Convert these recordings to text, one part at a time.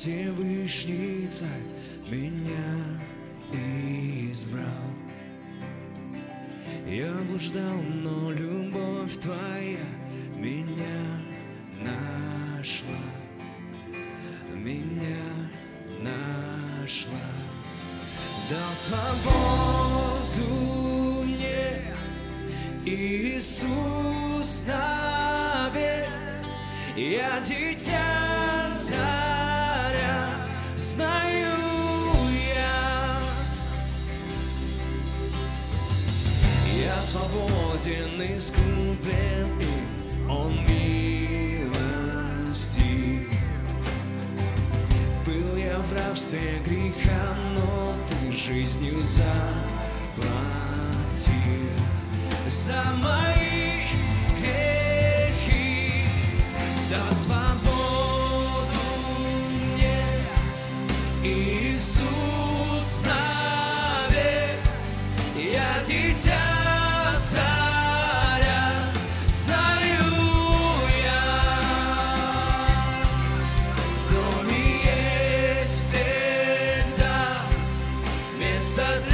Всевышний Царь меня избрал? Я блуждал, но любовь Твоя меня нашла, меня нашла. Дал свободу мне Иисус навек. Я дитя царя, знаю я. Я свободен, искуплен им, Он милости. Был я в рабстве греха, но Ты жизнью заплатил за мои that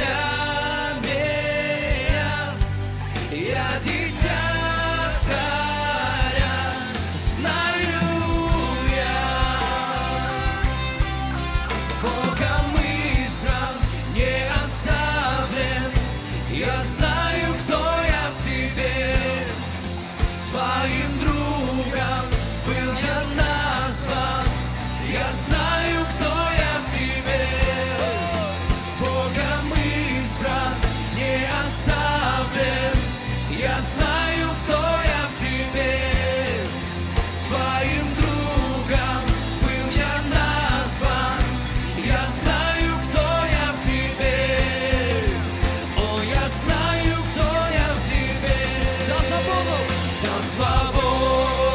свободу, дал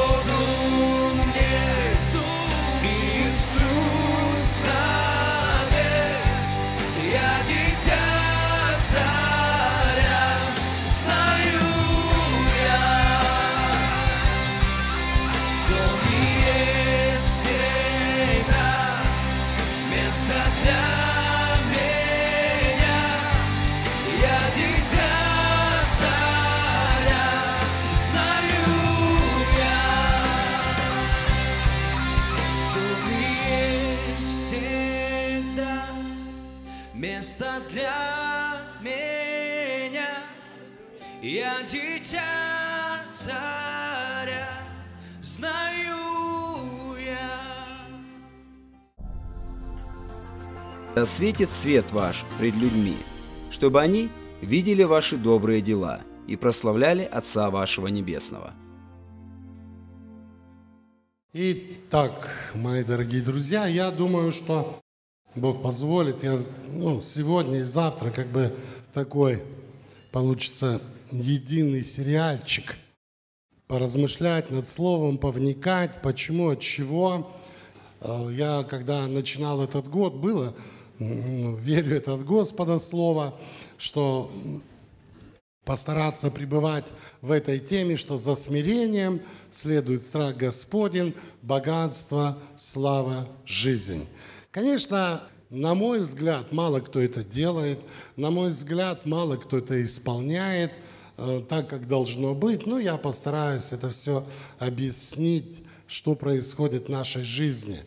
Да светит свет ваш пред людьми, чтобы они видели ваши добрые дела и прославляли Отца вашего Небесного. Итак, мои дорогие друзья, я думаю, что Бог позволит, я ну, сегодня и завтра как бы такой получится единый сериальчик, поразмышлять над словом, повникать, почему, от чего. Э, Я, когда начинал этот год, было, верю это от Господа слово, что постараться пребывать в этой теме, что за смирением следует страх Господень, богатство, слава, жизнь. Конечно, на мой взгляд, мало кто это делает, на мой взгляд, мало кто это исполняет э, так, как должно быть. Но я постараюсь это все объяснить, что происходит в нашей жизни.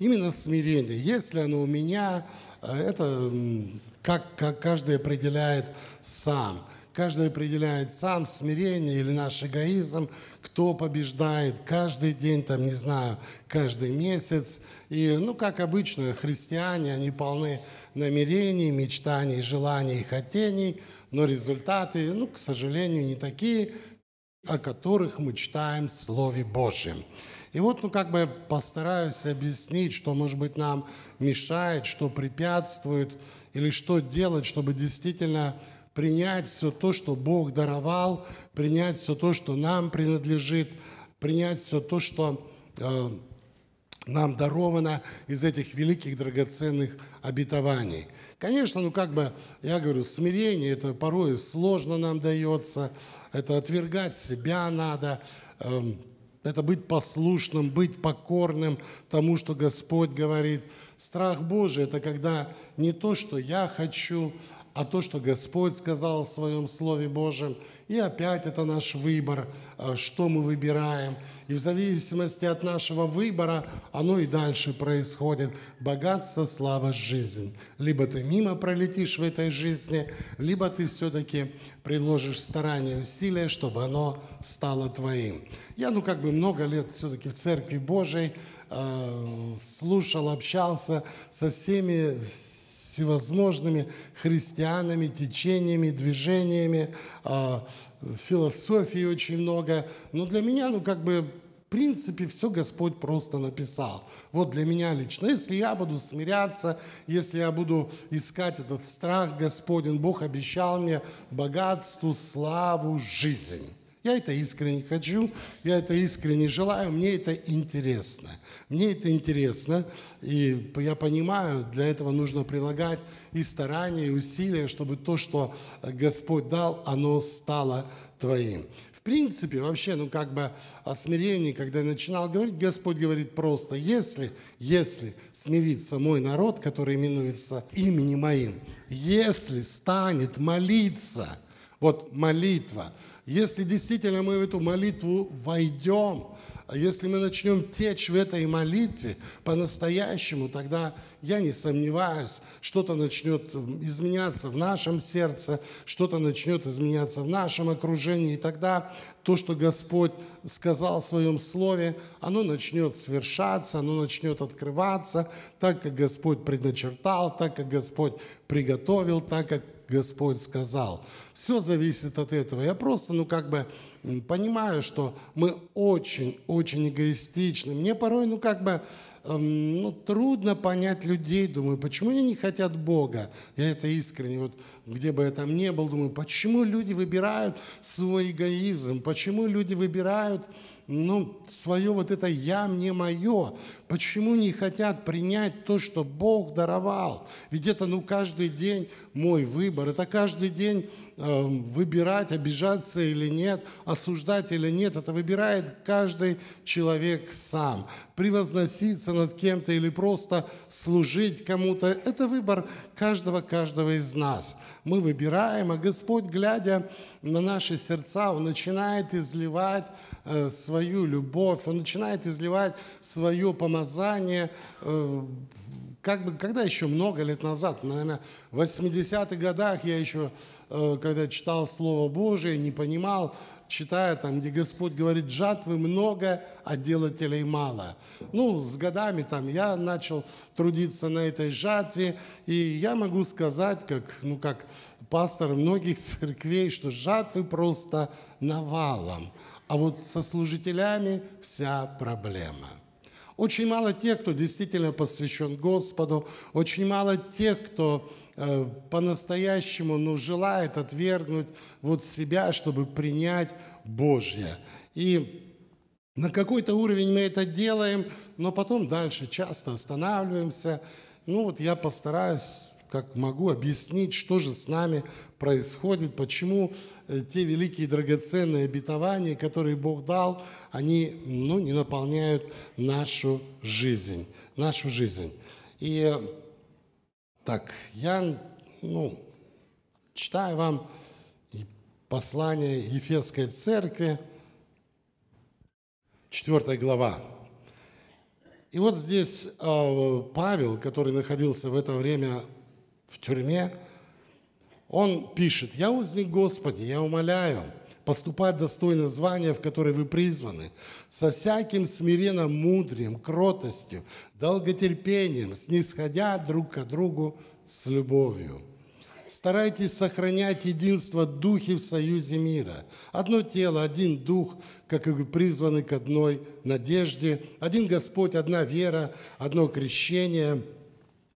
Именно смирение. Если оно у меня, это м, как, как каждый определяет сам. Каждый определяет сам смирение или наш эгоизм, кто побеждает каждый день, там, не знаю, каждый месяц. И, ну, как обычно, христиане, они полны намерений, мечтаний, желаний и хотений, но результаты, ну, к сожалению, не такие, о которых мы читаем в Слове Божьем. И вот, ну, как бы постараюсь объяснить, что, может быть, нам мешает, что препятствует, или что делать, чтобы действительно принять все то, что Бог даровал, принять все то, что нам принадлежит, принять все то, что э, нам даровано из этих великих драгоценных обетований. Конечно, ну как бы, я говорю, смирение, это порой сложно нам дается, это отвергать себя надо, эм, это быть послушным, быть покорным тому, что Господь говорит. Страх Божий – это когда не то, что я хочу, а то, что Господь сказал в Своем Слове Божьем. И опять это наш выбор, э, что мы выбираем. И в зависимости от нашего выбора оно и дальше происходит. Богатство, слава, жизнь. Либо ты мимо пролетишь в этой жизни, либо ты все-таки приложишь старания, усилия, чтобы оно стало твоим. Я, ну, как бы много лет все-таки в Церкви Божией э, слушал, общался со всеми всевозможными христианами, течениями, движениями, а, философии очень много. Но для меня, ну, как бы, в принципе, все Господь просто написал. Вот для меня лично. Если я буду смиряться, если я буду искать этот страх Господень, Бог обещал мне богатству, славу, жизнь. Я это искренне хочу, я это искренне желаю, мне это интересно. Мне это интересно, и я понимаю, для этого нужно прилагать и старания, и усилия, чтобы то, что Господь дал, оно стало твоим. В принципе, вообще, ну как бы о смирении, когда я начинал говорить, Господь говорит просто, если, если смирится мой народ, который именуется именем моим, если станет молиться, вот молитва – если действительно мы в эту молитву войдем, если мы начнем течь в этой молитве по-настоящему, тогда я не сомневаюсь, что-то начнет изменяться в нашем сердце, что-то начнет изменяться в нашем окружении, и тогда то, что Господь сказал в Своем Слове, оно начнет свершаться, оно начнет открываться, так, как Господь предначертал, так, как Господь приготовил, так, как Господь сказал. Все зависит от этого. Я просто, ну, как бы понимаю, что мы очень-очень эгоистичны. Мне порой, ну, как бы, эм, ну, трудно понять людей. Думаю, почему они не хотят Бога? Я это искренне, вот где бы я там ни был, думаю, почему люди выбирают свой эгоизм? Почему люди выбирают ну, свое вот это «я, мне мое». Почему не хотят принять то, что Бог даровал? Ведь это, ну, каждый день мой выбор, это каждый день выбирать, обижаться или нет, осуждать или нет, это выбирает каждый человек сам. Превозноситься над кем-то или просто служить кому-то, это выбор каждого, каждого из нас. Мы выбираем, а Господь, глядя на наши сердца, Он начинает изливать э, свою любовь, Он начинает изливать свое помазание, э, как бы, когда еще много лет назад, наверное, в 80-х годах я еще, э, когда читал Слово Божие, не понимал, читая там, где Господь говорит, жатвы много, а делателей мало. Ну, с годами там я начал трудиться на этой жатве, и я могу сказать, как, ну, как пастор многих церквей, что жатвы просто навалом, а вот со служителями вся проблема – очень мало тех, кто действительно посвящен Господу, очень мало тех, кто э, по-настоящему ну, желает отвергнуть вот себя, чтобы принять Божье. И на какой-то уровень мы это делаем, но потом дальше часто останавливаемся. Ну вот я постараюсь как могу объяснить, что же с нами происходит, почему э, те великие драгоценные обетования, которые Бог дал, они ну, не наполняют нашу жизнь. Нашу жизнь. И так, я ну, читаю вам послание Ефесской церкви, 4 глава. И вот здесь э, Павел, который находился в это время в тюрьме, он пишет, «Я узник Господи, я умоляю, поступать достойно звания, в которое вы призваны, со всяким смиренным мудрием, кротостью, долготерпением, снисходя друг к другу с любовью. Старайтесь сохранять единство духи в союзе мира. Одно тело, один дух, как и вы призваны к одной надежде, один Господь, одна вера, одно крещение –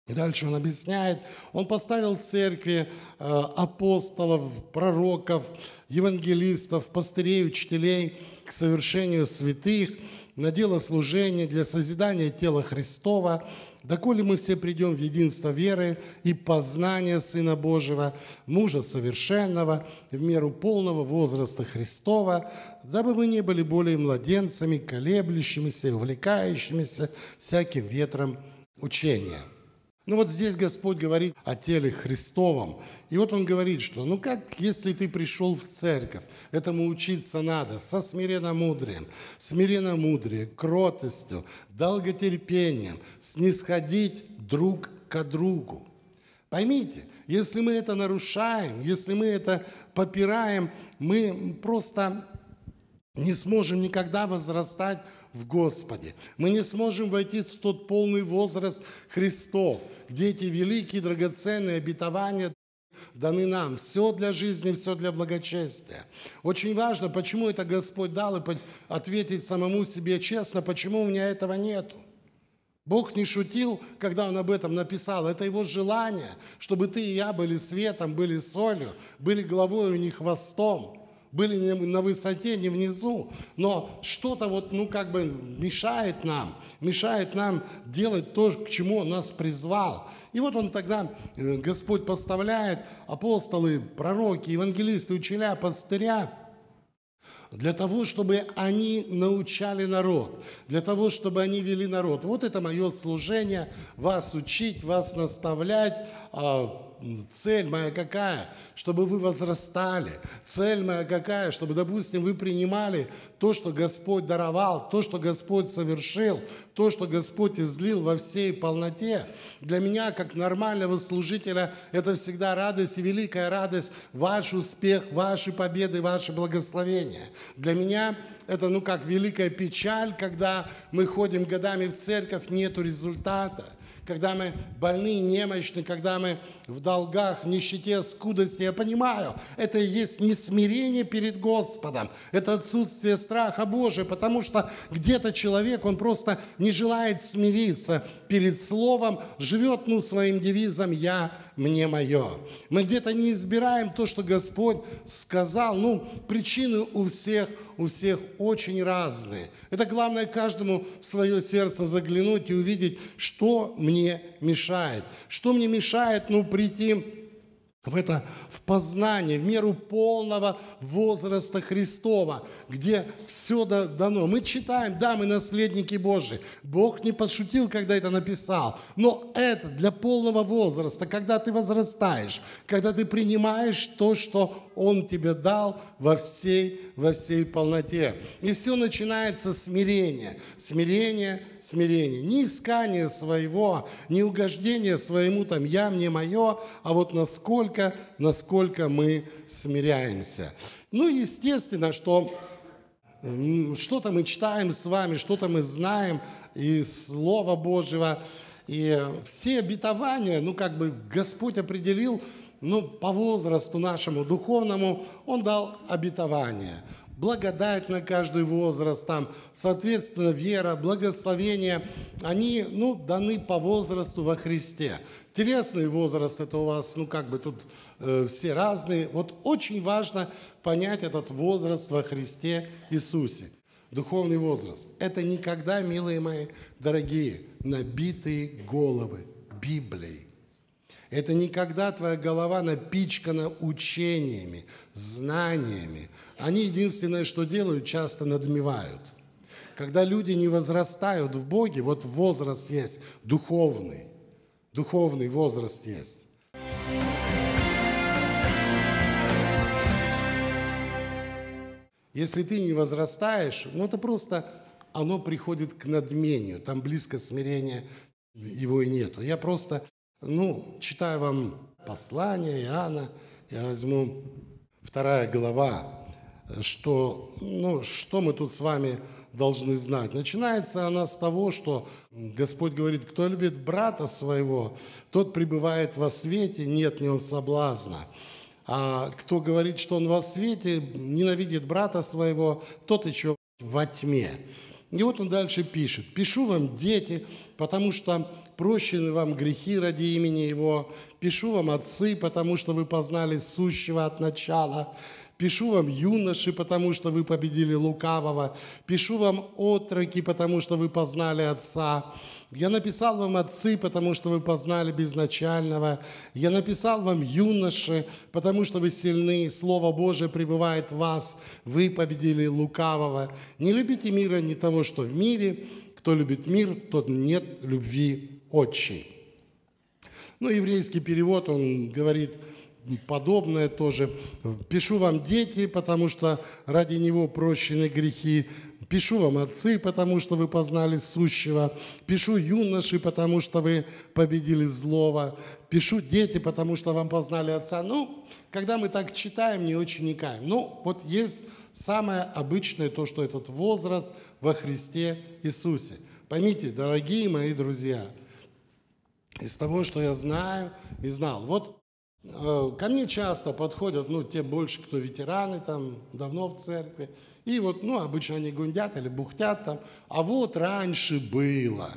и дальше он объясняет, он поставил церкви э, апостолов, пророков, евангелистов, пастырей, учителей к совершению святых, на дело служения, для созидания тела Христова, доколе мы все придем в единство веры и познания Сына Божьего, мужа совершенного, в меру полного возраста Христова, дабы мы не были более младенцами, колеблющимися, увлекающимися всяким ветром учения». Ну вот здесь Господь говорит о теле Христовом. И вот Он говорит, что ну как, если ты пришел в церковь, этому учиться надо со смиренномудрием, смиренномудрием, кротостью, долготерпением, снисходить друг к другу. Поймите, если мы это нарушаем, если мы это попираем, мы просто не сможем никогда возрастать в Господе. Мы не сможем войти в тот полный возраст Христов, где эти великие драгоценные обетования даны нам. Все для жизни, все для благочестия. Очень важно, почему это Господь дал, и ответить самому себе честно, почему у меня этого нету. Бог не шутил, когда Он об этом написал. Это Его желание, чтобы ты и я были светом, были солью, были головой, а не хвостом были на высоте, не внизу, но что-то вот, ну, как бы мешает нам, мешает нам делать то, к чему Он нас призвал. И вот Он тогда, э, Господь поставляет апостолы, пророки, евангелисты, учителя, пастыря, для того, чтобы они научали народ, для того, чтобы они вели народ. Вот это мое служение, вас учить, вас наставлять, а, цель моя какая? Чтобы вы возрастали. Цель моя какая? Чтобы, допустим, вы принимали то, что Господь даровал, то, что Господь совершил, то, что Господь излил во всей полноте. Для меня, как нормального служителя, это всегда радость и великая радость, ваш успех, ваши победы, ваши благословения. Для меня это, ну, как великая печаль, когда мы ходим годами в церковь, нету результата когда мы больны, немощны, когда мы в долгах, в нищете, скудости. Я понимаю, это и есть не смирение перед Господом, это отсутствие страха Божия, потому что где-то человек, он просто не желает смириться перед Словом, живет ну, своим девизом «Я, мне мое». Мы где-то не избираем то, что Господь сказал. Ну, причины у всех – у всех очень разные. Это главное каждому в свое сердце заглянуть и увидеть, что мне мешает. Что мне мешает, ну, прийти в это в познание, в меру полного возраста Христова, где все дано. Мы читаем, да, мы наследники Божьи. Бог не подшутил, когда это написал. Но это для полного возраста, когда ты возрастаешь, когда ты принимаешь то, что Он тебе дал во всей, во всей полноте. И все начинается с смирения. Смирение, смирение. Не искание своего, не угождение своему там «я, мне мое», а вот насколько, насколько мы смиряемся. Ну, естественно, что что-то мы читаем с вами, что-то мы знаем из Слова Божьего. И все обетования, ну, как бы Господь определил, ну, по возрасту нашему духовному, Он дал обетование – благодать на каждый возраст, там, соответственно, вера, благословение, они, ну, даны по возрасту во Христе. Телесный возраст, это у вас, ну, как бы тут э, все разные. Вот очень важно понять этот возраст во Христе Иисусе. Духовный возраст. Это никогда, милые мои, дорогие, набитые головы Библией. Это никогда твоя голова напичкана учениями, знаниями. Они единственное, что делают, часто надмевают. Когда люди не возрастают в Боге, вот возраст есть духовный, духовный возраст есть. Если ты не возрастаешь, ну это просто оно приходит к надмению, там близко смирения его и нету. Я просто ну, читаю вам послание Иоанна, я возьму вторая глава, что, ну, что мы тут с вами должны знать. Начинается она с того, что Господь говорит, кто любит брата своего, тот пребывает во свете, нет в нем соблазна. А кто говорит, что он во свете, ненавидит брата своего, тот еще во тьме. И вот он дальше пишет. «Пишу вам, дети, потому что прощены вам грехи ради имени Его. Пишу вам, отцы, потому что вы познали сущего от начала. Пишу вам, юноши, потому что вы победили лукавого. Пишу вам, отроки, потому что вы познали Отца. Я написал вам отцы, потому что вы познали безначального. Я написал вам юноши, потому что вы сильны. Слово Божие пребывает в вас. Вы победили лукавого. Не любите мира, не того, что в мире. Кто любит мир, тот нет любви отчей. Ну, еврейский перевод, он говорит подобное тоже. Пишу вам дети, потому что ради него прощены грехи. Пишу вам отцы, потому что вы познали сущего. Пишу юноши, потому что вы победили злого. Пишу дети, потому что вам познали отца. Ну, когда мы так читаем, не очень вникаем. Ну, вот есть самое обычное то, что этот возраст во Христе Иисусе. Поймите, дорогие мои друзья, из того, что я знаю и знал. Вот э, ко мне часто подходят, ну, те больше, кто ветераны, там, давно в церкви, и вот, ну, обычно они гундят или бухтят там, а вот раньше было,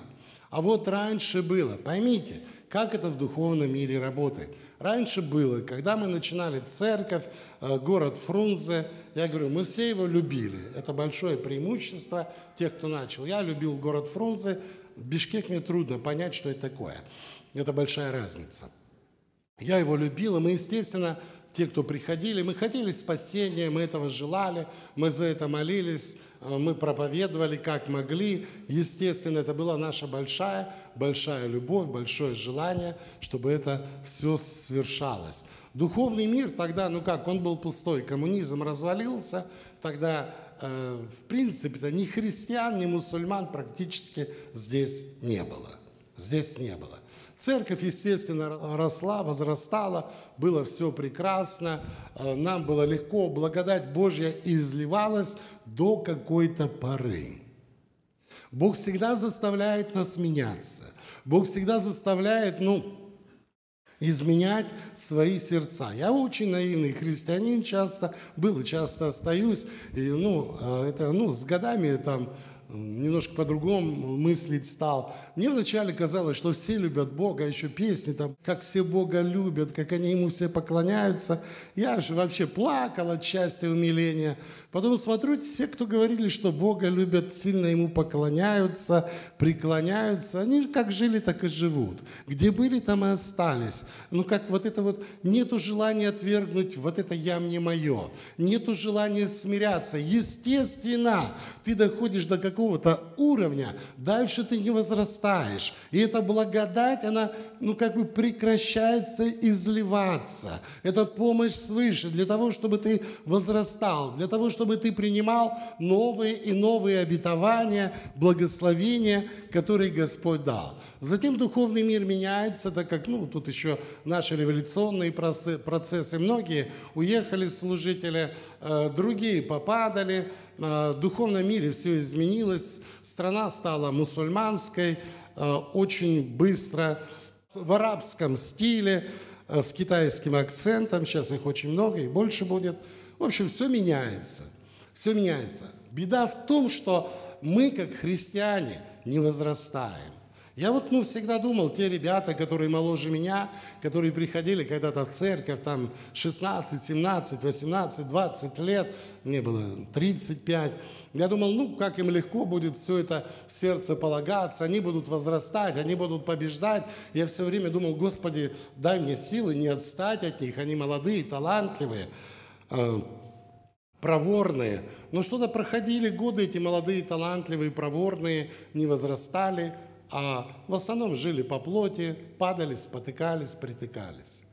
а вот раньше было. Поймите, как это в духовном мире работает. Раньше было, когда мы начинали церковь, э, город Фрунзе, я говорю, мы все его любили. Это большое преимущество тех, кто начал. Я любил город Фрунзе. Бишкек мне трудно понять, что это такое. Это большая разница. Я его любил, и мы, естественно, те, кто приходили, мы хотели спасения, мы этого желали, мы за это молились, э, мы проповедовали как могли. Естественно, это была наша большая, большая любовь, большое желание, чтобы это все свершалось. Духовный мир тогда, ну как, он был пустой, коммунизм развалился, тогда, в принципе-то, ни христиан, ни мусульман практически здесь не было. Здесь не было. Церковь, естественно, росла, возрастала, было все прекрасно, э, нам было легко, благодать Божья изливалась до какой-то поры. Бог всегда заставляет нас меняться. Бог всегда заставляет, ну, изменять свои сердца. Я очень наивный христианин часто, был часто остаюсь. И, ну, э, это, ну, с годами там немножко по-другому мыслить стал. Мне вначале казалось, что все любят Бога, еще песни там, как все Бога любят, как они Ему все поклоняются. Я же вообще плакал от счастья и умиления. Потом смотрю, все, кто говорили, что Бога любят, сильно Ему поклоняются, преклоняются, они как жили, так и живут. Где были, там и остались. Ну, как вот это вот, нету желания отвергнуть, вот это «я мне мое». Нету желания смиряться. Естественно, ты доходишь до какого какого-то уровня, дальше ты не возрастаешь. И эта благодать, она, ну, как бы прекращается изливаться. Это помощь свыше для того, чтобы ты возрастал, для того, чтобы ты принимал новые и новые обетования, благословения, которые Господь дал. Затем духовный мир меняется, так как, ну, тут еще наши революционные процессы. Многие уехали служители, э, другие попадали, в духовном мире все изменилось, страна стала мусульманской э, очень быстро, в арабском стиле, э, с китайским акцентом, сейчас их очень много и больше будет. В общем, все меняется, все меняется. Беда в том, что мы, как христиане, не возрастаем. Я вот ну, всегда думал, те ребята, которые моложе меня, которые приходили когда-то в церковь, там 16, 17, 18, 20 лет, мне было 35, я думал, ну, как им легко будет все это в сердце полагаться, они будут возрастать, они будут побеждать. Я все время думал, Господи, дай мне силы не отстать от них, они молодые, талантливые, э, проворные. Но что-то проходили годы, эти молодые, талантливые, проворные, не возрастали – а в основном жили по плоти, падали, спотыкались, притыкались.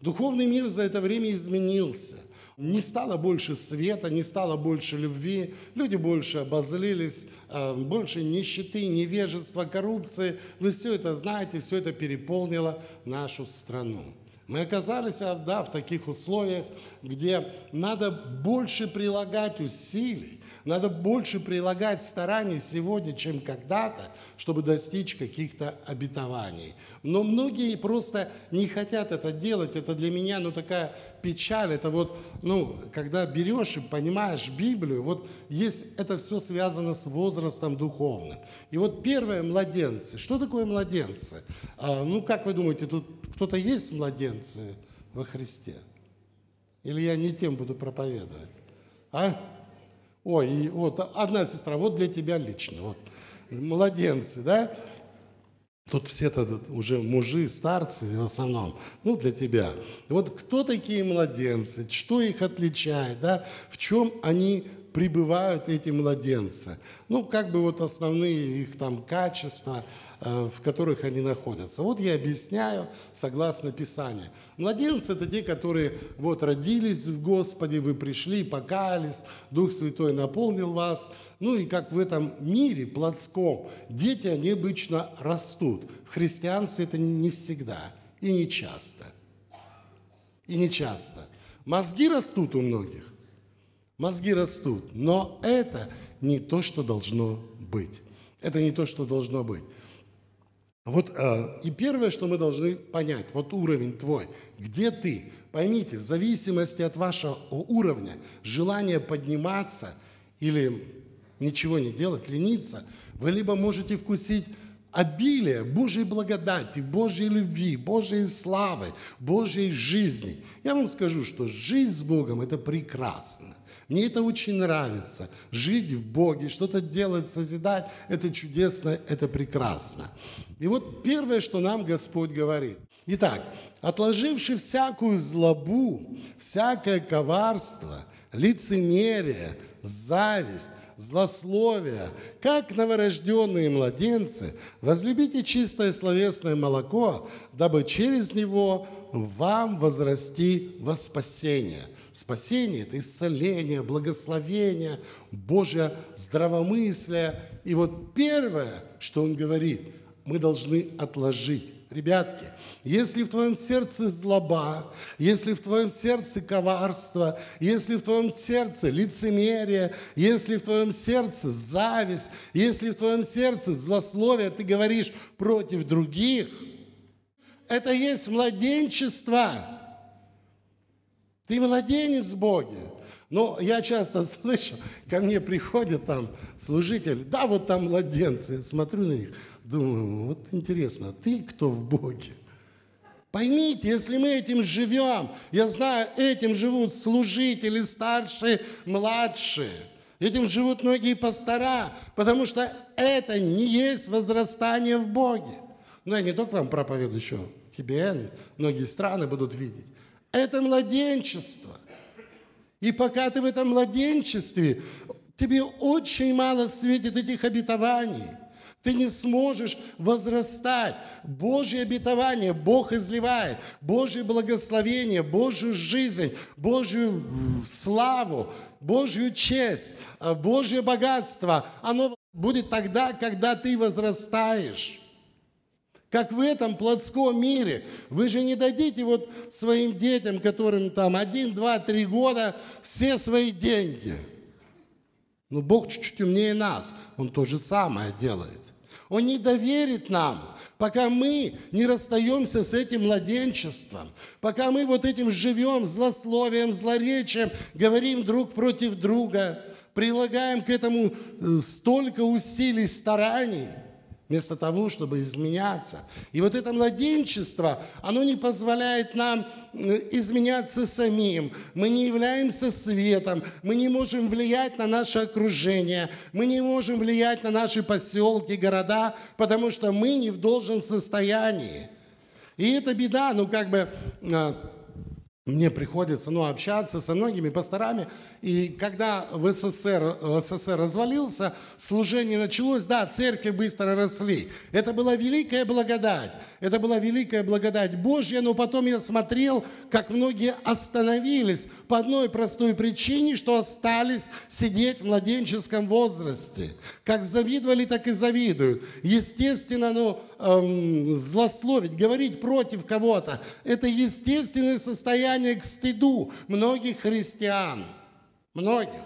Духовный мир за это время изменился. Не стало больше света, не стало больше любви, люди больше обозлились, э, больше нищеты, невежества, коррупции. Вы все это знаете, все это переполнило нашу страну. Мы оказались да, в таких условиях, где надо больше прилагать усилий, надо больше прилагать стараний сегодня, чем когда-то, чтобы достичь каких-то обетований. Но многие просто не хотят это делать. Это для меня ну, такая печаль. Это вот, ну, когда берешь и понимаешь Библию, вот есть, это все связано с возрастом духовным. И вот первое, младенцы. Что такое младенцы? А, ну, как вы думаете, тут кто-то есть младенцы во Христе? Или я не тем буду проповедовать? А? Ой, и вот одна сестра, вот для тебя лично, вот, младенцы, да? Тут все -то уже мужи, старцы в основном, ну, для тебя. Вот кто такие младенцы, что их отличает, да? В чем они пребывают, эти младенцы? Ну, как бы вот основные их там качества – в которых они находятся. Вот я объясняю согласно Писанию. Младенцы – это те, которые вот родились в Господе, вы пришли, покаялись, Дух Святой наполнил вас. Ну и как в этом мире плотском, дети, они обычно растут. В христианстве это не всегда и не часто. И не часто. Мозги растут у многих. Мозги растут. Но это не то, что должно быть. Это не то, что должно быть. Вот э, и первое, что мы должны понять, вот уровень твой, где ты. Поймите, в зависимости от вашего уровня, желания подниматься или ничего не делать, лениться, вы либо можете вкусить обилие Божьей благодати, Божьей любви, Божьей славы, Божьей жизни. Я вам скажу, что жизнь с Богом – это прекрасно. Мне это очень нравится. Жить в Боге, что-то делать, созидать – это чудесно, это прекрасно. И вот первое, что нам Господь говорит. Итак, отложивши всякую злобу, всякое коварство, лицемерие, зависть, злословие, как новорожденные младенцы, возлюбите чистое словесное молоко, дабы через него вам возрасти во спасение – Спасение – это исцеление, благословение, Божье здравомыслие. И вот первое, что он говорит, мы должны отложить. Ребятки, если в твоем сердце злоба, если в твоем сердце коварство, если в твоем сердце лицемерие, если в твоем сердце зависть, если в твоем сердце злословие, ты говоришь против других, это есть младенчество – ты младенец в Боге. Но я часто слышу, ко мне приходят там служители, да, вот там младенцы, я смотрю на них, думаю, вот интересно, а ты кто в Боге? Поймите, если мы этим живем, я знаю, этим живут служители, старшие, младшие, этим живут многие пастора, потому что это не есть возрастание в Боге. Но я не только вам проповедую, еще тебе, многие страны будут видеть. Это младенчество. И пока ты в этом младенчестве, тебе очень мало светит этих обетований. Ты не сможешь возрастать. Божье обетование Бог изливает. Божье благословение, Божью жизнь, Божью славу, Божью честь, Божье богатство. Оно будет тогда, когда ты возрастаешь как в этом плотском мире. Вы же не дадите вот своим детям, которым там один, два, три года, все свои деньги. Но Бог чуть-чуть умнее нас. Он то же самое делает. Он не доверит нам, пока мы не расстаемся с этим младенчеством, пока мы вот этим живем злословием, злоречием, говорим друг против друга, прилагаем к этому э, столько усилий, стараний – вместо того, чтобы изменяться. И вот это младенчество, оно не позволяет нам э, изменяться самим. Мы не являемся светом, мы не можем влиять на наше окружение, мы не можем влиять на наши поселки, города, потому что мы не в должном состоянии. И это беда, ну как бы э, мне приходится ну, общаться со многими пасторами. И когда в СССР, СССР развалился, служение началось, да, церкви быстро росли. Это была великая благодать. Это была великая благодать Божья, но потом я смотрел, как многие остановились по одной простой причине, что остались сидеть в младенческом возрасте. Как завидовали, так и завидуют. Естественно, ну, эм, злословить, говорить против кого-то, это естественное состояние состояние к стыду многих христиан. Многих.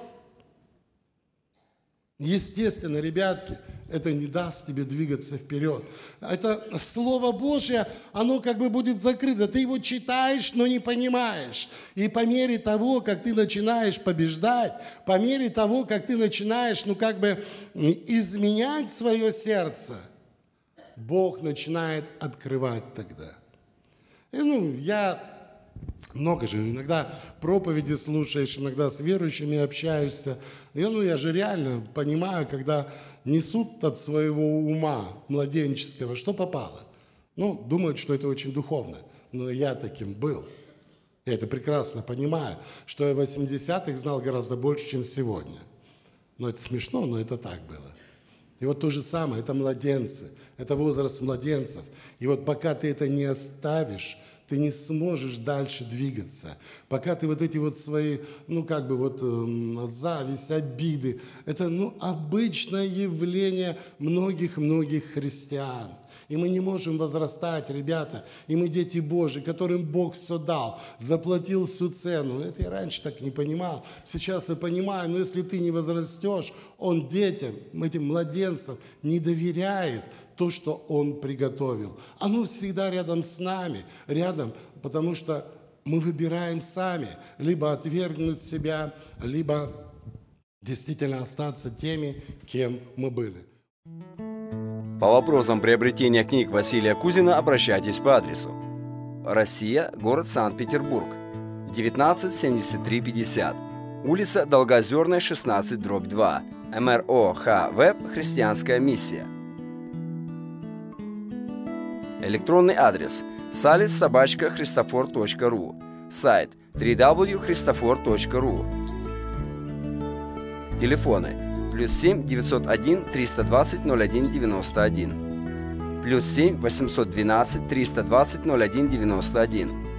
Естественно, ребятки, это не даст тебе двигаться вперед. Это Слово Божье, оно как бы будет закрыто. Ты его читаешь, но не понимаешь. И по мере того, как ты начинаешь побеждать, по мере того, как ты начинаешь, ну как бы изменять свое сердце, Бог начинает открывать тогда. И, ну, я много же. Иногда проповеди слушаешь, иногда с верующими общаешься. И, ну, я же реально понимаю, когда несут от своего ума младенческого, что попало. Ну, думают, что это очень духовно. Но я таким был. Я это прекрасно понимаю, что я в 80-х знал гораздо больше, чем сегодня. Но это смешно, но это так было. И вот то же самое, это младенцы, это возраст младенцев. И вот пока ты это не оставишь, ты не сможешь дальше двигаться. Пока ты вот эти вот свои, ну как бы вот э, зависть, обиды, это ну обычное явление многих-многих христиан. И мы не можем возрастать, ребята. И мы дети Божьи, которым Бог все дал, заплатил всю цену. Это я раньше так не понимал. Сейчас я понимаю, но если ты не возрастешь, Он детям, этим младенцам не доверяет – то, что Он приготовил. Оно всегда рядом с нами, рядом, потому что мы выбираем сами, либо отвергнуть себя, либо действительно остаться теми, кем мы были. По вопросам приобретения книг Василия Кузина обращайтесь по адресу Россия, город Санкт-Петербург, 197350, улица Долгозерная, 16, дробь 2, МРО Х. Веб, Христианская миссия – Электронный адрес salissobachka.christofor.ru Сайт www.christofor.ru Телефоны плюс 7 901 320 01 91 плюс 7 812 320 01 91